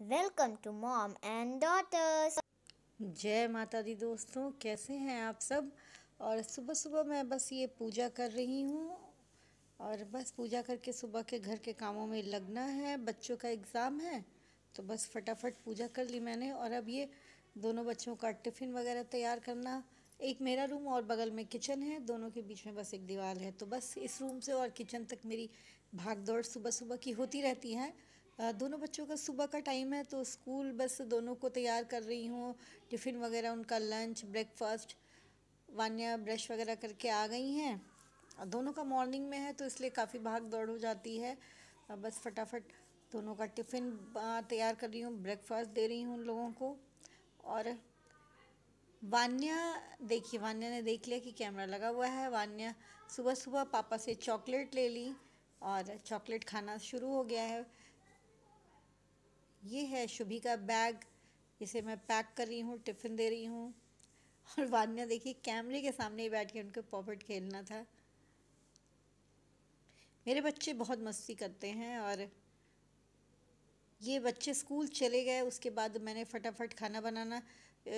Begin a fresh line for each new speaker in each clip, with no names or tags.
Welcome to Mom and Daughters.
जय माता दी दोस्तों, कैसे हैं आप सब? और सुबह सुबह मैं बस ये पूजा कर रही हूँ। और बस पूजा करके सुबह के घर के कामों में लगना है, बच्चों का एग्ज़ाम है तो बस फटाफट पूजा कर ली मैंने। और अब ये दोनों बच्चों का टिफ़िन वगैरह तैयार करना, एक मेरा रूम और बगल में किचन है, दोनों के बीच में बस एक दीवार है। तो बस इस रूम से और किचन तक मेरी भाग दौड़ सुबह सुबह की होती रहती है। दोनों बच्चों का सुबह का टाइम है तो स्कूल बस दोनों को तैयार कर रही हूँ। टिफ़िन वगैरह, उनका लंच ब्रेकफास्ट वान्या ब्रश वगैरह करके आ गई हैं। और दोनों का मॉर्निंग में है तो इसलिए काफ़ी भाग दौड़ हो जाती है। बस फटाफट दोनों का टिफ़िन तैयार कर रही हूँ ब्रेकफास्ट दे रही हूँ उन लोगों को। और वान्या, देखिए, वान्या ने देख लिया कि कैमरा लगा हुआ है। वान्या सुबह सुबह पापा से चॉकलेट ले ली और चॉकलेट खाना शुरू हो गया है। ये है शुभी का बैग, इसे मैं पैक कर रही हूँ, टिफ़िन दे रही हूँ। और वान्या देखिए, कैमरे के सामने ही बैठ के उनको पॉपेट खेलना था। मेरे बच्चे बहुत मस्ती करते हैं और ये बच्चे स्कूल चले गए, उसके बाद मैंने फटाफट खाना बनाना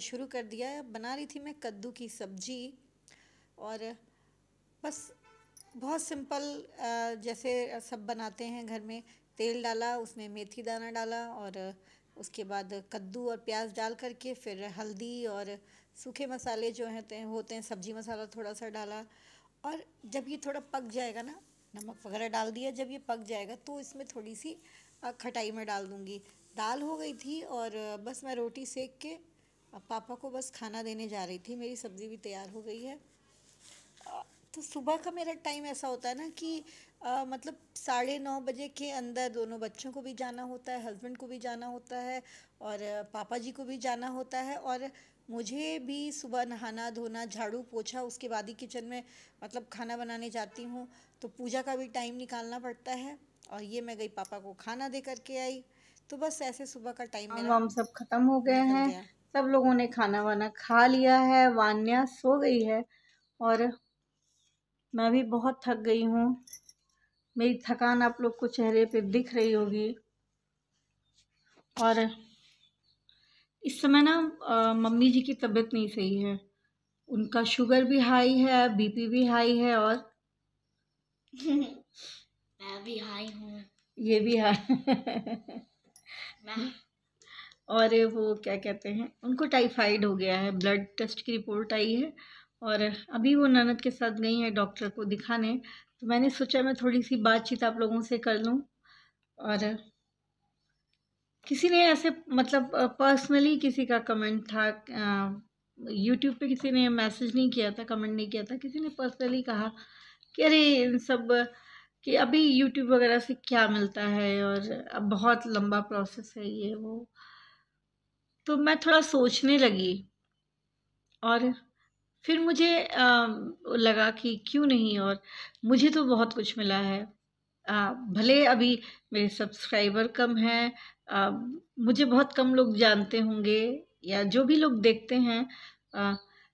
शुरू कर दिया। बना रही थी मैं कद्दू की सब्ज़ी और बस बहुत सिंपल जैसे सब बनाते हैं घर में। तेल डाला, उसमें मेथी दाना डाला और उसके बाद कद्दू और प्याज डाल करके फिर हल्दी और सूखे मसाले जो हैं, होते हैं, सब्ज़ी मसाला थोड़ा सा डाला। और जब ये थोड़ा पक जाएगा ना, नमक वगैरह डाल दिया, जब ये पक जाएगा तो इसमें थोड़ी सी खटाई में डाल दूँगी। दाल हो गई थी और बस मैं रोटी सेक के पापा को बस खाना देने जा रही थी। मेरी सब्ज़ी भी तैयार हो गई है। तो सुबह का मेरा टाइम ऐसा होता है ना कि अ, मतलब साढ़े नौ बजे के अंदर दोनों बच्चों को भी जाना होता है हस्बैंड को भी जाना होता है और पापा जी को भी जाना होता है और मुझे भी सुबह नहाना धोना झाड़ू पोछा उसके बाद ही किचन में मतलब खाना बनाने जाती हूँ। तो पूजा का भी टाइम निकालना पड़ता है और ये मैं गई पापा को खाना दे करके आई। तो बस ऐसे सुबह का टाइम मेरा
वाम सब खत्म हो गए हैं। सब लोगों ने खाना वाना खा लिया है वान्या सो गई है और मैं भी बहुत थक गई हूँ। मेरी थकान आप लोग को चेहरे पे दिख रही होगी। और इस समय ना मम्मी जी की तबीयत नहीं सही है। उनका शुगर भी हाई है बीपी भी हाई है और
मैं भी हाई हूँ।
ये भी हाई
मैं
और वो क्या कहते हैं उनको टाइफाइड हो गया है ब्लड टेस्ट की रिपोर्ट आई है। और अभी वो ननद के साथ गई हैं डॉक्टर को दिखाने। तो मैंने सोचा मैं थोड़ी सी बातचीत आप लोगों से कर लूँ। और किसी ने ऐसे मतलब पर्सनली किसी का कमेंट था यूट्यूब पे किसी ने मैसेज नहीं किया था कमेंट नहीं किया था, किसी ने पर्सनली कहा कि अरे, इन सब कि अभी यूट्यूब वगैरह से क्या मिलता है और अब बहुत लंबा प्रोसेस है ये वो। तो मैं थोड़ा सोचने लगी और फिर मुझे अ, लगा कि क्यों नहीं और मुझे तो बहुत कुछ मिला है। अ, भले अभी मेरे सब्सक्राइबर कम हैं मुझे बहुत कम लोग जानते होंगे या जो भी लोग देखते हैं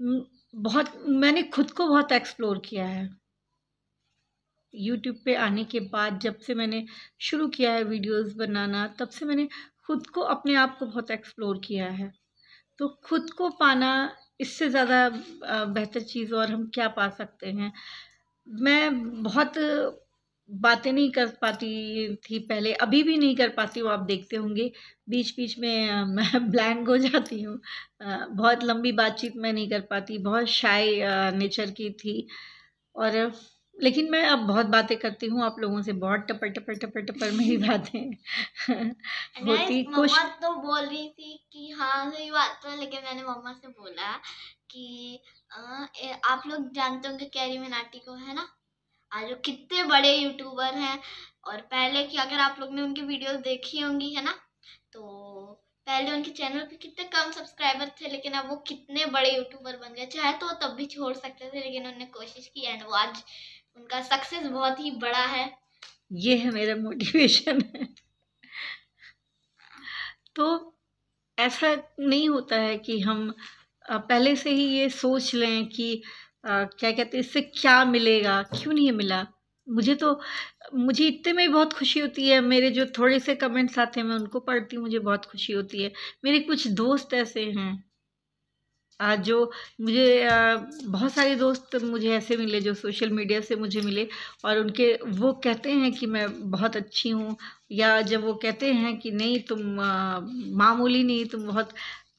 म- बहुत मैंने खुद को बहुत एक्सप्लोर किया है। यूट्यूब पे आने के बाद जब से मैंने शुरू किया है वीडियोस बनाना तब से मैंने खुद को अपने आप को बहुत एक्सप्लोर किया है। तो खुद को पाना इससे ज़्यादा बेहतर चीज़ और हम क्या पा सकते हैं। मैं बहुत बातें नहीं कर पाती थी पहले, अभी भी नहीं कर पाती हूँ, आप देखते होंगे। बीच बीच में मैं ब्लैंक हो जाती हूँ। बहुत लंबी बातचीत मैं नहीं कर पाती, बहुत शाय नेचर की थी। और लेकिन मैं अब बहुत बातें करती हूँ आप लोगों से बहुत टपर टपर टपर टपर मेरी बातें होती कुछ
तो बोल रही थी कि हाँ सही बात तो है लेकिन मैंने मम्मा से बोला कि अ, ए, आप लोग जानते होंगे कैरी मिनाटी को है ना? आज वो कितने बड़े यूट्यूबर हैं और पहले की अगर आप लोग ने उनकी वीडियोस देखी होंगी है ना? तो पहले उनके चैनल पे कितने कम सब्सक्राइबर थे लेकिन अब वो कितने बड़े यूट्यूबर बन गए चाहे तो वो तब भी छोड़ सकते थे लेकिन उन्होंने कोशिश की एंड वो आज उनका सक्सेस बहुत ही बड़ा है।
ये है मेरा मोटिवेशन है तो ऐसा नहीं होता है कि हम पहले से ही ये सोच लें कि क्या कहते हैं, इससे क्या मिलेगा? क्यों नहीं मिला?
मुझे तो मुझे इतने में बहुत खुशी होती है। मेरे जो थोड़े से कमेंट्स आते हैं, मैं उनको पढ़ती हूँ, मुझे बहुत खुशी होती है। मेरे कुछ दोस्त ऐसे हैं आज जो मुझे बहुत सारे दोस्त मुझे ऐसे मिले जो सोशल मीडिया से मुझे मिले और उनके, वो कहते हैं कि मैं बहुत अच्छी हूँ या जब वो कहते हैं कि नहीं तुम मामूली नहीं, तुम बहुत,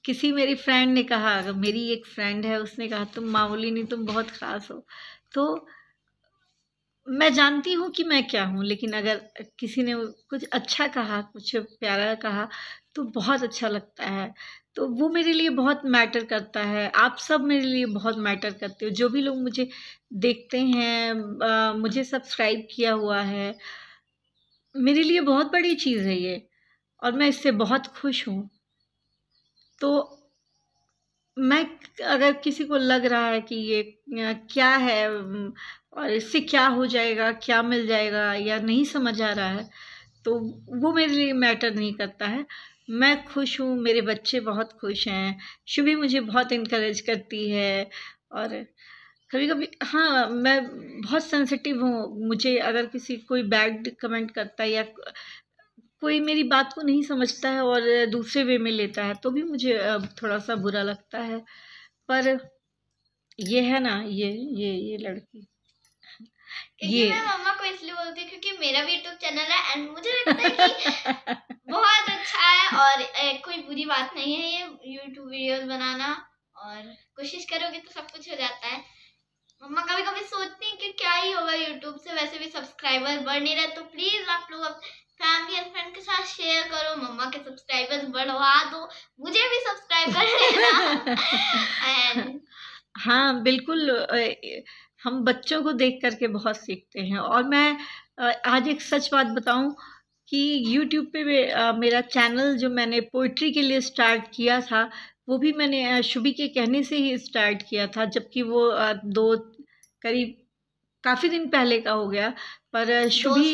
किसी मेरी फ्रेंड ने कहा, अगर मेरी एक फ्रेंड है, उसने कहा, तुम मामूली नहीं, तुम बहुत ख़ास हो। तो मैं जानती हूँ कि मैं क्या हूँ, लेकिन अगर किसी ने कुछ अच्छा कहा, कुछ प्यारा कहा तो बहुत अच्छा लगता है। तो वो मेरे लिए बहुत मैटर करता है। आप सब मेरे लिए बहुत मैटर करते हो। जो भी लोग मुझे देखते हैं आ, मुझे सब्सक्राइब किया हुआ है मेरे लिए बहुत बड़ी चीज़ है ये और मैं इससे बहुत खुश हूँ। तो मैं अगर किसी को लग रहा है कि ये क्या है और इससे क्या हो जाएगा क्या मिल जाएगा या नहीं समझ आ रहा है तो वो मेरे लिए मैटर नहीं करता है। मैं खुश हूँ, मेरे बच्चे बहुत खुश हैं, शुभी मुझे बहुत इनक्रेज करती है और कभी कभी हाँ मैं बहुत सेंसिटिव हूँ। मुझे अगर किसी, कोई बैड कमेंट करता है या कोई मेरी बात को नहीं समझता है और दूसरे वे में लेता है तो भी मुझे थोड़ा सा बुरा लगता है। पर ये है ना, ये ये ये लड़की।
ये। मैं मम्मा को इसलिए बोलती हूँ क्योंकि मेरा भी यूट्यूब चैनल है एंड मुझे लगता है कि बहुत अच्छा है और ए, कोई बुरी बात नहीं है ये यूट्यूब वीडियोस बनाना और कोशिश करोगे तो सब कुछ हो जाता है। मम्मा कभी कभी सोचती हैं कि क्या ही होगा यूट्यूब से वैसे भी सब्सक्राइबर बढ़ नहीं रहे तो प्लीज़ आप लोग फैमिली एंड फ्रेंड के साथ शेयर करो मम्मा के सब्सक्राइबर्स बढ़वा दो मुझे भी सब्सक्राइब कर लेना।
एंड हाँ बिल्कुल हम बच्चों को देख करके बहुत सीखते हैं। और मैं आज एक सच बात बताऊँ कि यूट्यूब पे मेरा चैनल जो मैंने पोइट्री के लिए स्टार्ट किया था वो भी मैंने शुभी के कहने से ही स्टार्ट किया था जबकि वो दो करीब काफ़ी दिन पहले का हो गया पर शुभी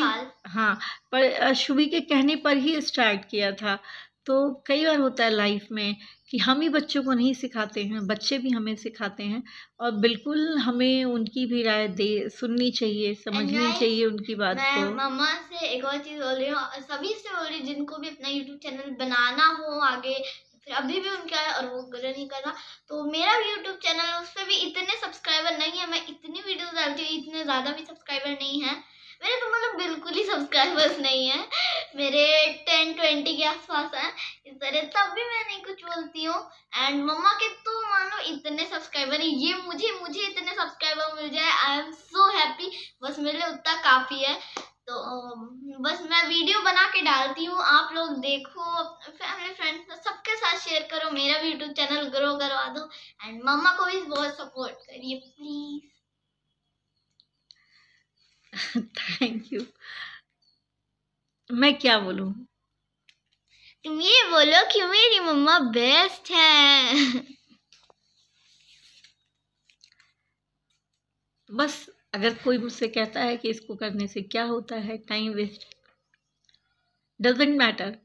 हाँ पर शुभी के कहने पर ही स्टार्ट किया था। तो कई बार होता है लाइफ में कि हम ही बच्चों को नहीं सिखाते हैं बच्चे भी हमें सिखाते हैं और बिल्कुल हमें उनकी भी राय दे सुननी चाहिए समझनी चाहिए उनकी बात
मैं को। मम्मा से एक और चीज़ बोल रही हूँ सभी से बोल रही हूँ जिनको भी अपना यूट्यूब चैनल बनाना हो आगे फिर अभी भी उनका है और वो ग्रो नहीं कर रहा तो मेरा भी यूट्यूब चैनल उस पर भी इतने सब्सक्राइबर नहीं है मैं इतनी वीडियोस डालती हूँ इतने ज़्यादा भी सब्सक्राइबर नहीं है। मेरे तो मतलब बिल्कुल ही सब्सक्राइबर्स नहीं है। मेरे टेन ट्वेंटी के आसपास हैं। इस तरह तब भी मैं नहीं कुछ बोलती हूँ। एंड मम्मा के तो मानो इतने सब्सक्राइबर है। ये मुझे मुझे इतने सब्सक्राइबर मिल जाए। आई एम सो हैप्पी बस मेरे लिए उतना काफ़ी है। तो बस मैं वीडियो बना के डालती हूँ। आप लोग देखो फैमिली फ्रेंड्स सबके साथ शेयर करो। मेरा भी यूट्यूब चैनल ग्रो करवा दो। एंड मम्मा को भी बहुत सपोर्ट करिए प्लीज़
थैंक यू मैं क्या बोलूँ?
तुम ये बोलो कि मेरी मम्मा बेस्ट है।
बस अगर कोई मुझसे कहता है कि इसको करने से क्या होता है टाइम वेस्ट डजेंट मैटर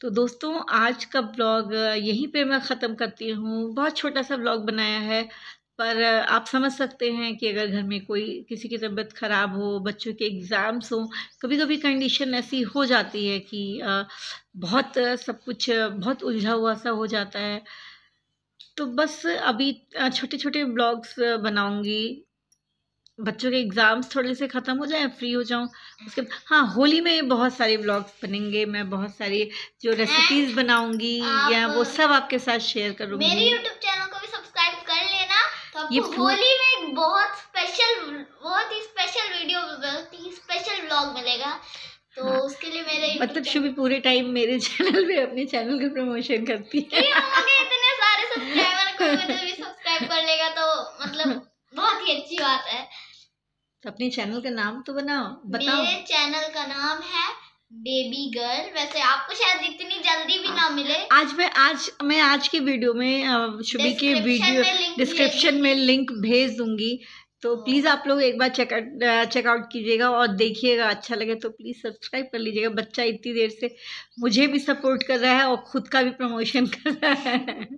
तो दोस्तों आज का ब्लॉग यहीं पे मैं ख़त्म करती हूँ। बहुत छोटा सा ब्लॉग बनाया है। पर आप समझ सकते हैं कि अगर घर में कोई किसी की तबीयत ख़राब हो बच्चों के एग्ज़ाम्स हो कभी कभी कंडीशन ऐसी हो जाती है कि बहुत सब कुछ बहुत उलझा हुआ सा हो जाता है। तो बस अभी छोटे छोटे ब्लॉग्स बनाऊँगी। बच्चों के एग्ज़ाम्स थोड़े से ख़त्म हो जाए फ्री हो जाऊँ उसके बाद हाँ होली में बहुत सारे ब्लॉग्स बनेंगे मैं बहुत सारी जो रेसिपीज़ बनाऊँगी या वो सब आपके साथ शेयर करूँगी।
मेरे यूट्यूब चैनल को भी सब्सक्राइब ये होली में एक बहुत स्पेशल बहुत ही स्पेशल वीडियो बहुत ही स्पेशल व्लॉग मिलेगा। तो हाँ, उसके लिए मेरे
मतलब शुभी पूरे टाइम मेरे चैनल पे अपने चैनल का प्रमोशन करती
है। इतने सारे सब्सक्राइबर को भी सब्सक्राइब कर लेगा तो मतलब बहुत ही अच्छी बात है।
तो अपने चैनल का नाम तो बनाओ बताओ।
मेरे चैनल का नाम है बेबी गर्ल वैसे आपको शायद इतनी जल्दी भी ना मिले।
आज मैं आज मैं आज की वीडियो में शुभी के वीडियो डिस्क्रिप्शन में लिंक भेज दूँगी। तो प्लीज़ आप लोग एक बार चेकआउट चेकआउट कीजिएगा और देखिएगा अच्छा लगे तो प्लीज़ सब्सक्राइब कर लीजिएगा। बच्चा इतनी देर से मुझे भी सपोर्ट कर रहा है और खुद का भी प्रमोशन कर रहा है।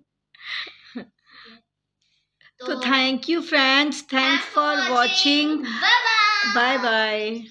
तो thank you friends thanks for watching
bye bye
bye bye